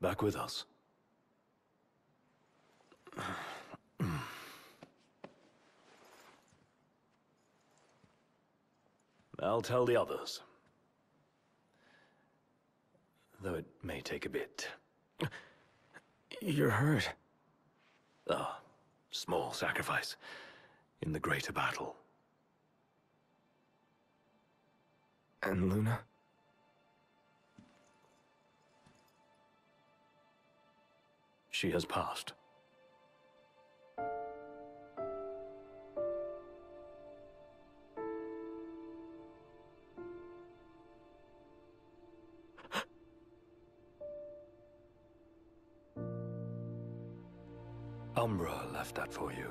Back with us. I'll tell the others. Though it may take a bit. You're hurt. Ah, small sacrifice in the greater battle. And Luna? She has passed. Umbra left that for you.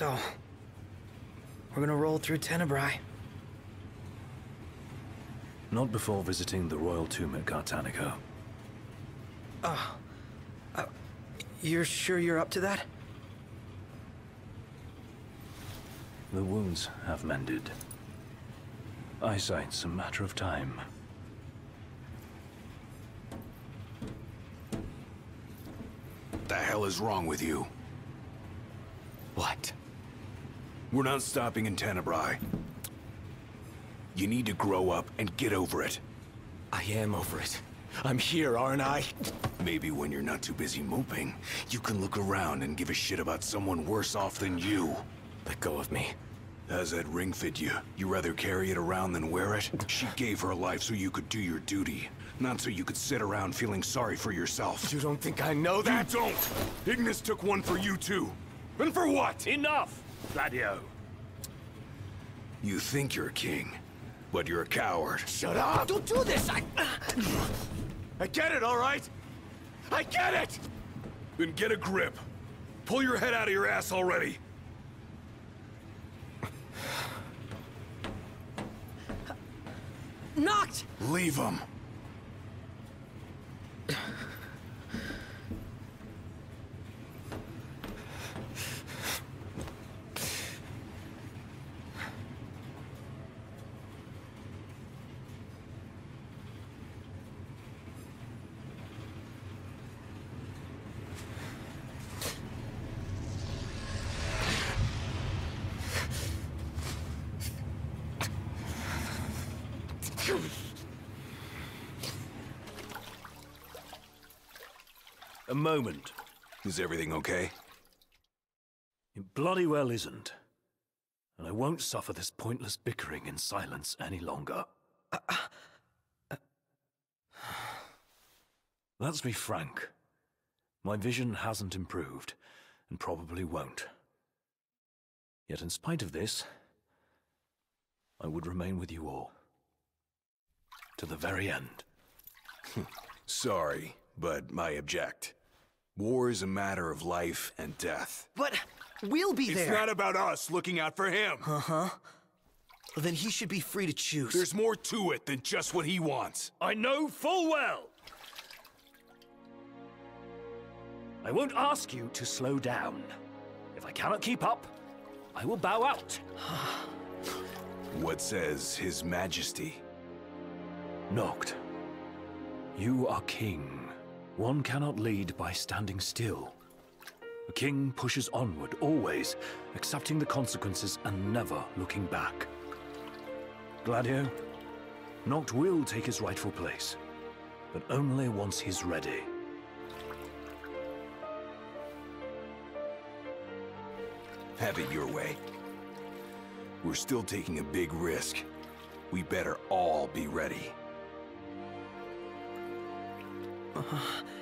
So, we're gonna roll through Tenebrae. Not before visiting the royal tomb at Cartanica. Oh, uh, you're sure you're up to that? The wounds have mended. Eyesight's a matter of time. What The hell is wrong with you? What? We're not stopping in Tenebrae. You need to grow up and get over it. I am over it. I'm here, aren't I? Maybe when you're not too busy moping, you can look around and give a shit about someone worse off than you. Let go of me. How's that ring fit you? You rather carry it around than wear it? She gave her life so you could do your duty, not so you could sit around feeling sorry for yourself. You don't think I know that? You don't! Ignis took one for you too. And for what? Enough, Gladio! You think you're a king, but you're a coward. Shut up! Don't do this! I... I get it, all right? I get it! Then get a grip. Pull your head out of your ass already. Noct! Leave him. A moment. Is everything okay? It bloody well isn't. And I won't suffer this pointless bickering in silence any longer. Let's be frank. My vision hasn't improved, and probably won't. Yet in spite of this, I would remain with you all. To the very end. Sorry, but I object. War is a matter of life and death. But we'll be It's there. It's not about us looking out for him. Uh-huh. Then he should be free to choose. There's more to it than just what he wants. I know full well! I won't ask you to slow down. If I cannot keep up, I will bow out. What says His Majesty? Noct, you are king. One cannot lead by standing still. A king pushes onward, always, accepting the consequences and never looking back. Gladio, Noct will take his rightful place, but only once he's ready. Have it your way. We're still taking a big risk. We better all be ready. 啊。